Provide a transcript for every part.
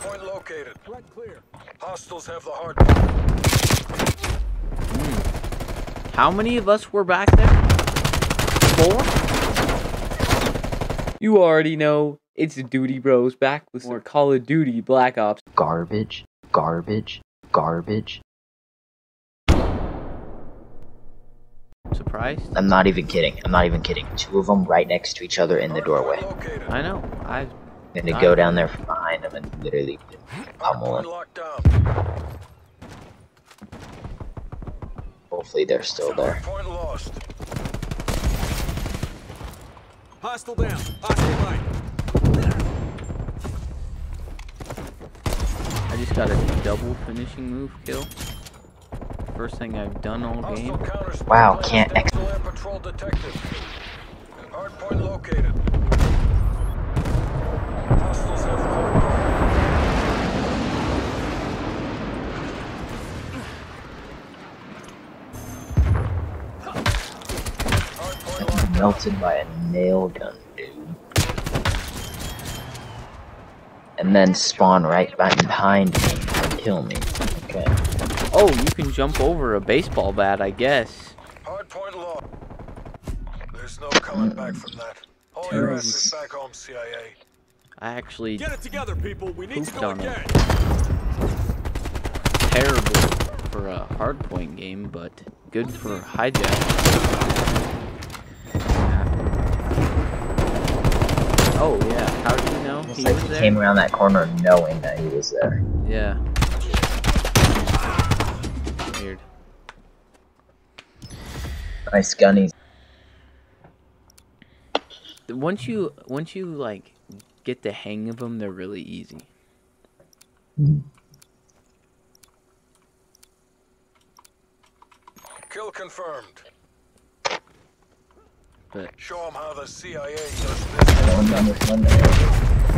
Hardpoint located. Threat clear. Hostiles have the hardpoint. How many of us were back there? Four? You already know it's Duty Bros back with more Call of Duty Black Ops. Garbage, garbage, garbage. Surprised? I'm not even kidding. I'm not even kidding. Two of them right next to each other in the doorway. Hardpoint. I know. I I'm gonna go down there from behind them and literally pummel Hardpoint them. Hopefully they're still there. Hardpoint lost. Hostile down. Hostile mine. I just got a double finishing move kill. First thing I've done all game. Hostile counter spy Wow, can't ex- Hostile air patrol detected. Hardpoint located. Melted by a nail gun, dude. And then spawn right behind me and kill me. Okay. Oh, you can jump over a baseball bat, I guess. Hardpoint locked. There's no coming back from that. All your asses back home, CIA. I actually Get it together, people. We need to Pooped go on 'em. again. terrible for a hardpoint game, but good for hijack. Oh yeah, how did you know It's he like was he there? came around that corner knowing that he was there. Yeah. Weird. Nice gunnies. Once you once you like get the hang of them, they're really easy. Kill confirmed. But Show them how the CIA does this. One down this one there.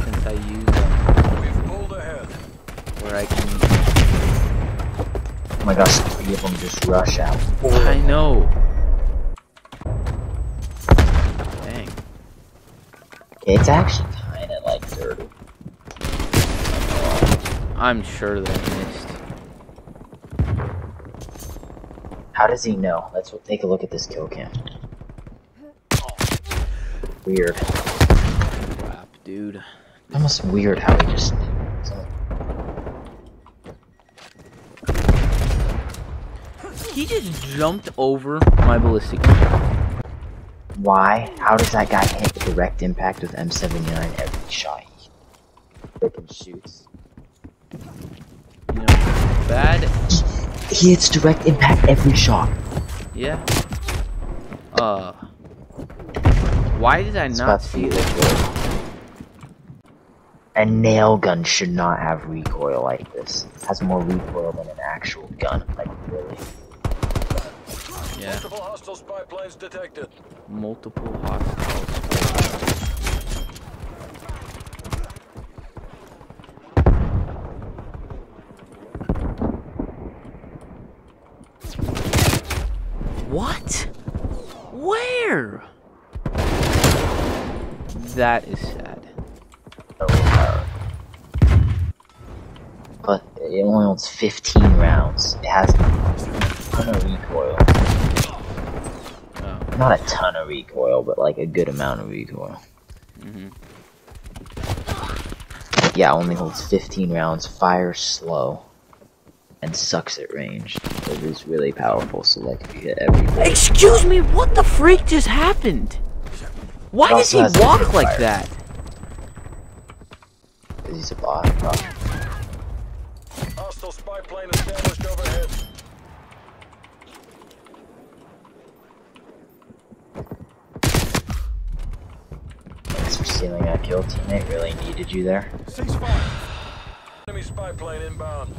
since I use them We've pulled ahead. where I can, Oh my gosh, three of them just rush out. I know. Dang. Okay, it's actually kind of like 30. I'm sure they missed. How does he know? Let's take a look at this kill cam. Weird. Crap, dude. Almost weird how he just. He just jumped over my ballistic. Why? How does that guy hit direct impact with M79 every shot he freaking shoots? You know, bad. He hits direct impact every shot. Yeah. Uh. Why did I not see this? liquid. A nail gun should not have recoil like this. It has more recoil than an actual gun. Like, really. Yeah. Multiple hostile spy planes detected. Multiple hostiles. What? Where? That is sad. But it only holds 15 rounds. It has a ton of recoil. Oh. Not a ton of recoil, but like a good amount of recoil. hmm Yeah, only holds 15 rounds, fires slow, and sucks at range. It is really powerful, so like if you hit every Excuse me, what the freak just happened? Why does he walk like fire. that? he's a bot. probably. Hostile spy plane established overhead. Thanks for stealing that kill, teammate. Really needed you there. Ceasefire. Enemy spy plane inbound.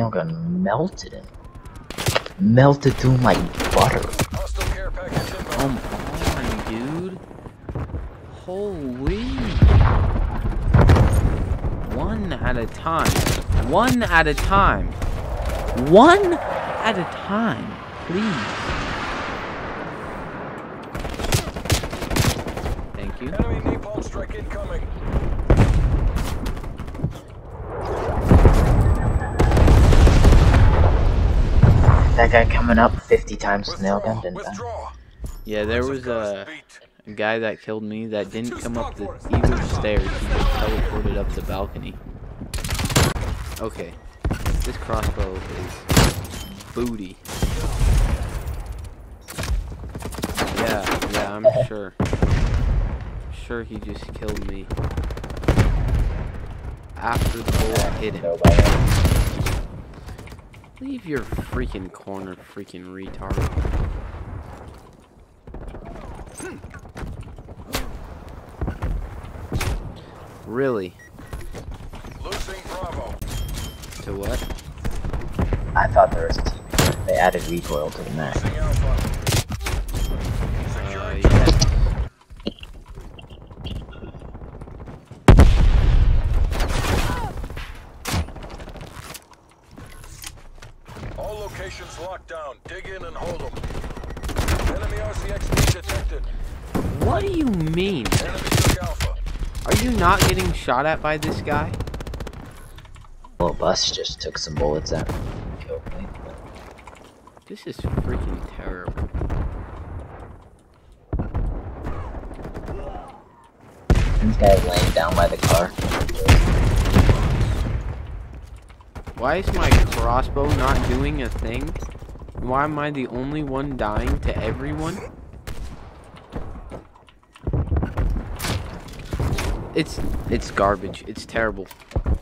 Nail gun melted him. Melted through my butter. Hostile care package inbound. Come on, dude. Holy. One at a time. One at a time. One at a time. Please. Thank you. Enemy napalm strike incoming. That guy coming up 50 times with nail gun didn't die. Withdraw. Yeah, there was a, a guy that killed me that didn't come up the either stairs. He just teleported up the balcony. Okay, this crossbow is booty. Yeah, yeah, I'm sure. Sure, he just killed me after the bullet hit him. Nobody. Leave your freaking corner, freaking retard. Really? Losing Bravo. To what? I thought there was a team. They added recoil to the map. Losing Alpha. Uh, Securing yeah. All locations locked down. Dig in and hold them. Enemy RCXD detected. What do you mean? Enemy Alpha. Are you not getting shot at by this guy? Well, bus just took some bullets at me. Killed me. This is freaking terrible. This guy laying down by the car. Why is my crossbow not doing a thing? Why am I the only one dying to everyone? It's it's garbage. It's terrible.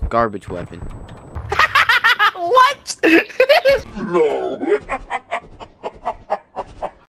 Garbage weapon. what? No.